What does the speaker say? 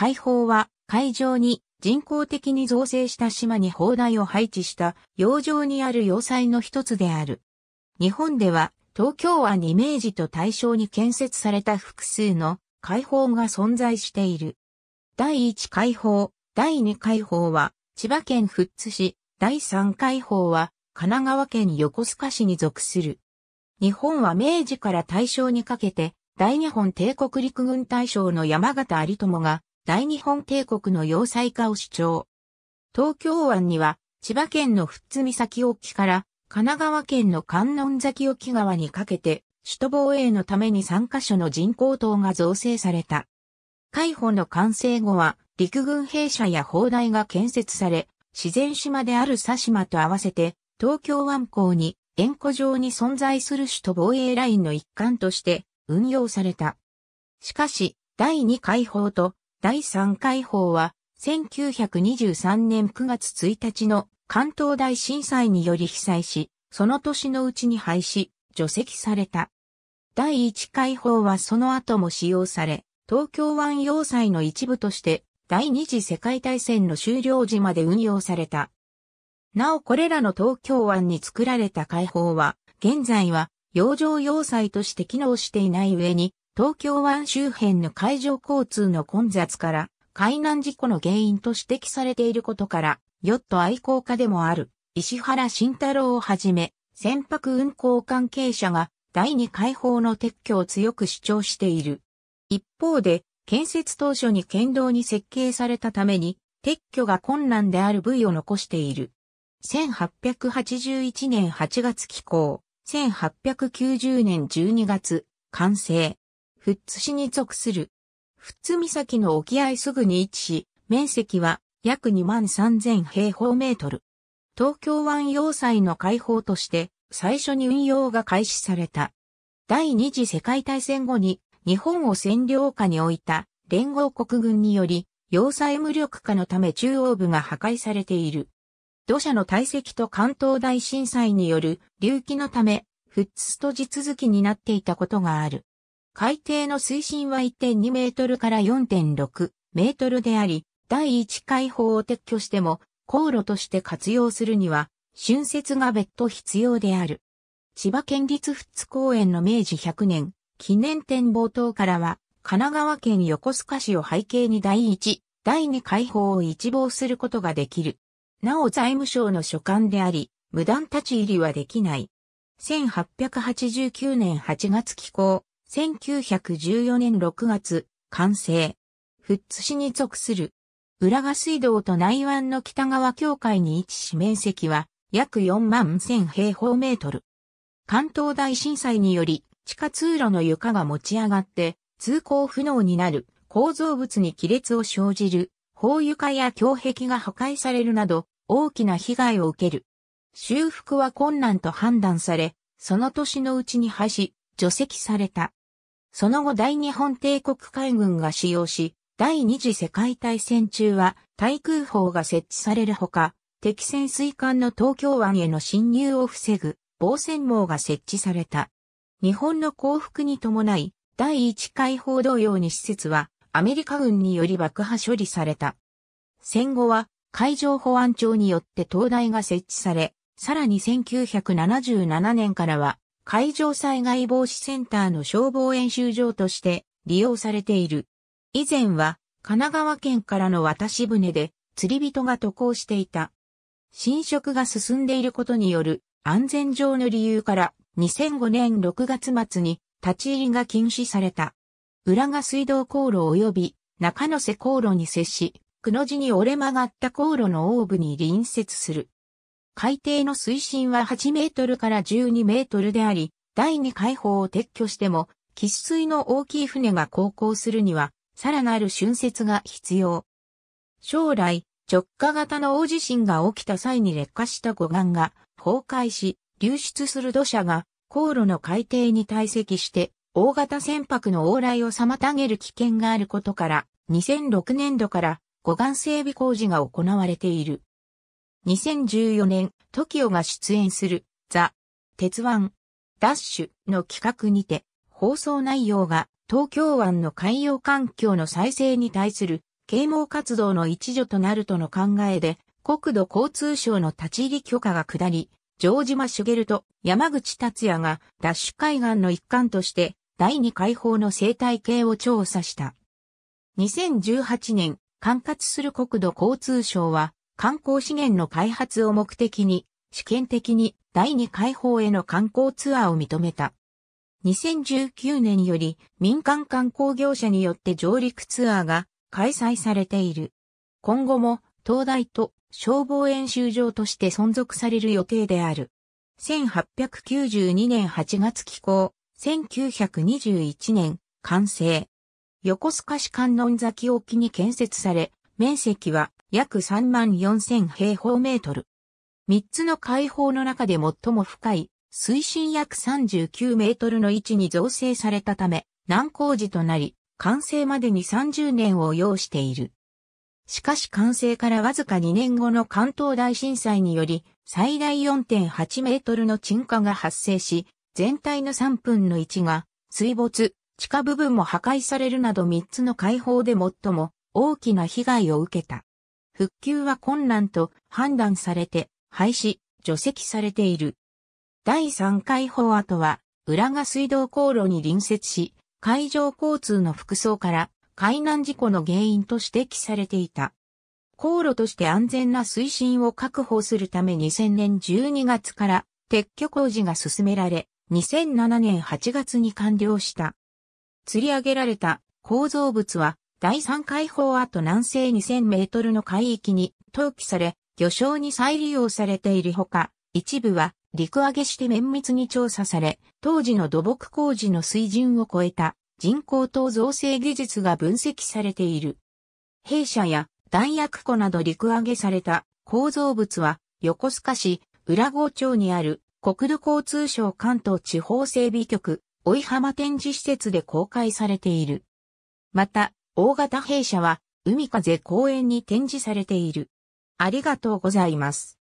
海砲は海上に人工的に造成した島に砲台を配置した洋上にある要塞の一つである。日本では東京湾に明治と大正に建設された複数の海砲が存在している。第一海砲、第二海砲は千葉県富津市、第三海砲は神奈川県横須賀市に属する。日本は明治から大正にかけて、大日本帝国陸軍大将の山形有朋が、大日本帝国の要塞化を主張。東京湾には、千葉県の富津岬沖から、神奈川県の観音崎沖川にかけて、首都防衛のために3カ所の人工島が造成された。海保の完成後は、陸軍兵舎や砲台が建設され、自然島である佐島と合わせて、東京湾港に円弧上に存在する首都防衛ラインの一環として運用された。しかし、第2回砲と第3回砲は、1923年9月1日の関東大震災により被災し、その年のうちに廃止、除籍された。第1回砲はその後も使用され、東京湾要塞の一部として第二次世界大戦の終了時まで運用された。なおこれらの東京湾に作られた海砲は、現在は洋上要塞として機能していない上に、東京湾周辺の海上交通の混雑から海難事故の原因と指摘されていることから、ヨット愛好家でもある石原慎太郎をはじめ、船舶運航関係者が第二海砲の撤去を強く主張している。一方で、建設当初に県道に設計されたために、撤去が困難である部位を残している。1881年8月起工、1890年12月、完成。富津市に属する。富津岬の沖合すぐに位置し、面積は約2万3000平方メートル。東京湾要塞の開放として最初に運用が開始された。第二次世界大戦後に日本を占領下に置いた連合国軍により要塞無力化のため中央部が破壊されている。土砂の堆積と関東大震災による隆起のため、富津と地続きになっていたことがある。海底の水深は1.2メートルから4.6メートルであり、第1海砲を撤去しても、航路として活用するには、春節が別途必要である。千葉県立富津公園の明治100年、記念展冒頭からは、神奈川県横須賀市を背景に第1、第2海砲を一望することができる。なお財務省の所管であり、無断立ち入りはできない。1889年8月起工、1914年6月、完成。富津市に属する。浦賀水道と内湾の北側境界に位置し面積は約4万1000平方メートル。関東大震災により地下通路の床が持ち上がって通行不能になる構造物に亀裂を生じる砲床や胸壁が破壊されるなど大きな被害を受ける。修復は困難と判断され、その年のうちに廃止、除籍された。その後大日本帝国海軍が使用し、第二次世界大戦中は対空砲が設置されるほか、敵潜水艦の東京湾への侵入を防ぐ防戦網が設置された。日本の降伏に伴い、第一回報同様に施設はアメリカ軍により爆破処理された。戦後は海上保安庁によって灯台が設置され、さらに1977年からは海上災害防止センターの消防演習場として利用されている。以前は神奈川県からの渡し船で釣り人が渡航していた。侵食が進んでいることによる安全上の理由から2005年6月末に立ち入りが禁止された。浦賀水道航路及び中野瀬航路に接し、くの字に折れ曲がった航路の大部に隣接する。海底の水深は8メートルから12メートルであり、第2海砲を撤去しても、喫水の大きい船が航行するには、さらなる浚渫が必要。将来、直下型の大地震が起きた際に劣化した護岸が崩壊し、流出する土砂が航路の海底に堆積して大型船舶の往来を妨げる危険があることから、2006年度から護岸整備工事が行われている。2014年、TOKIO が出演するザ・鉄腕ダッシュの企画にて、放送内容が東京湾の海洋環境の再生に対する啓蒙活動の一助となるとの考えで、国土交通省の立ち入り許可が下り、城島茂と山口達也がダッシュ海岸の一環として第二海堡の生態系を調査した。2018年、管轄する国土交通省は観光資源の開発を目的に試験的に第二海堡への観光ツアーを認めた。2019年より民間観光業者によって上陸ツアーが開催されている。今後も東大と消防演習場として存続される予定である。1892年8月起工、1921年完成。横須賀市観音崎沖に建設され、面積は約3万4000平方メートル。三つの海堡の中で最も深い水深約39メートルの位置に造成されたため、難工事となり、完成までに30年を要している。しかし完成からわずか2年後の関東大震災により、最大4.8メートルの沈下が発生し、全体の3分の1が水没、地下部分も破壊されるなど3つの開放で最も大きな被害を受けた。復旧は困難と判断されて廃止、除籍されている。第3回法跡は、浦賀水道航路に隣接し、海上交通の服装から海難事故の原因と指摘されていた。航路として安全な推進を確保するため2000年12月から撤去工事が進められ、2007年8月に完了した。吊り上げられた構造物は第3海法跡南西2000メートルの海域に投棄され、魚礁に再利用されているほか、一部は陸揚げして綿密に調査され、当時の土木工事の水準を超えた人工島造成技術が分析されている。弊社や弾薬庫など陸揚げされた構造物は横須賀市浦郷町にある国土交通省関東地方整備局追浜展示施設で公開されている。また、大型弊社は海風公園に展示されている。ありがとうございます。